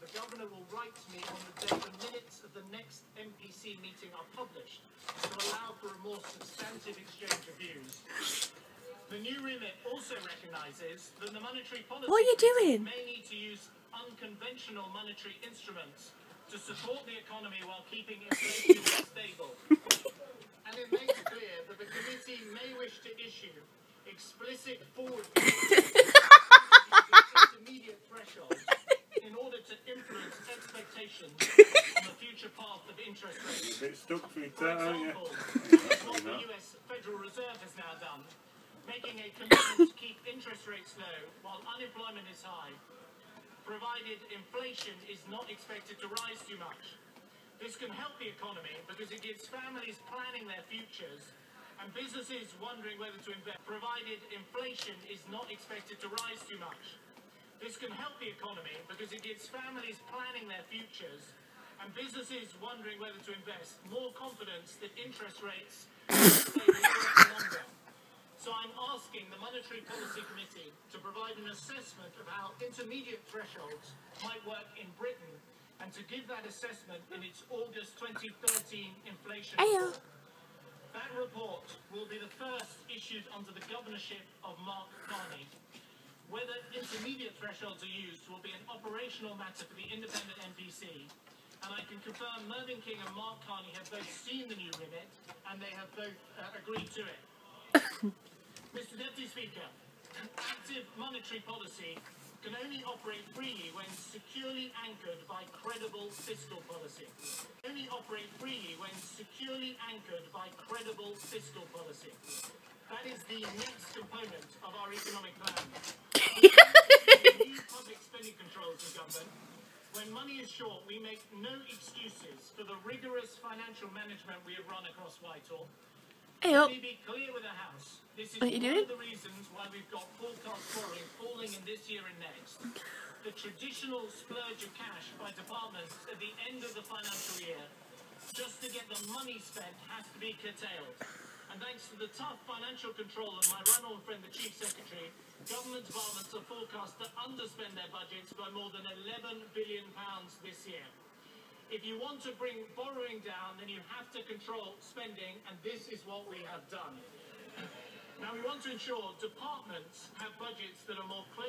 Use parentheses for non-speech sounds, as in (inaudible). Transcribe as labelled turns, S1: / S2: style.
S1: the governor will write to me on the day the minutes of the next MPC meeting are published to allow for a more substantive exchange of views. The new remit also recognises that the monetary policy
S2: What are you doing?
S1: may need to use unconventional monetary instruments to support the economy while keeping inflation (laughs) stable. And it makes clear that the committee may wish to issue explicit forward intermediate thresholds in order to influence expectations on the future path of interest rates.
S3: Bit stuck
S1: For
S3: that, aren't you?
S1: what the US Federal Reserve has now done, making a commitment to keep interest rates low while unemployment is high, provided inflation is not expected to rise too much. This can help the economy because it gives families planning their futures and businesses wondering whether to invest, provided inflation is not expected to rise too much. This can help the economy because it gives families planning their futures and businesses wondering whether to invest more confidence that interest rates (coughs) will stay lower longer. So I'm asking the Monetary Policy Committee to provide an assessment of how intermediate thresholds might work in Britain and to give that assessment in its August 2013 inflation report. That report will be the first issued under the governorship of Mark Carney. Intermediate thresholds are used will be an operational matter for the independent MPC, and I can confirm Mervyn King and Mark Carney have both seen the new remit and they have both uh, agreed to it. (coughs) Mr Deputy Speaker, active monetary policy can only operate freely when securely anchored by credible fiscal policy. Only operate freely when securely anchored by credible fiscal policy. That is the next component of our economic plan. New public spending controls in government. When money is short, we make no excuses for the rigorous financial management we have run across Whitehall.
S2: Hey. Oh.
S1: Let me be clear with the House. This is
S2: What are you
S1: one
S2: doing?
S1: of the reasons why we've got forecast borrowing falling in this year and next. The traditional splurge of cash by departments at the end of the financial year, just to get the money spent, has to be curtailed. And thanks to the tough financial control of my run-on friend, the Chief Secretary, government departments are forecast to underspend their budgets by more than 11 billion pounds this year. If you want to bring borrowing down, then you have to control spending, and this is what we have done. Now, we want to ensure departments have budgets that are more closely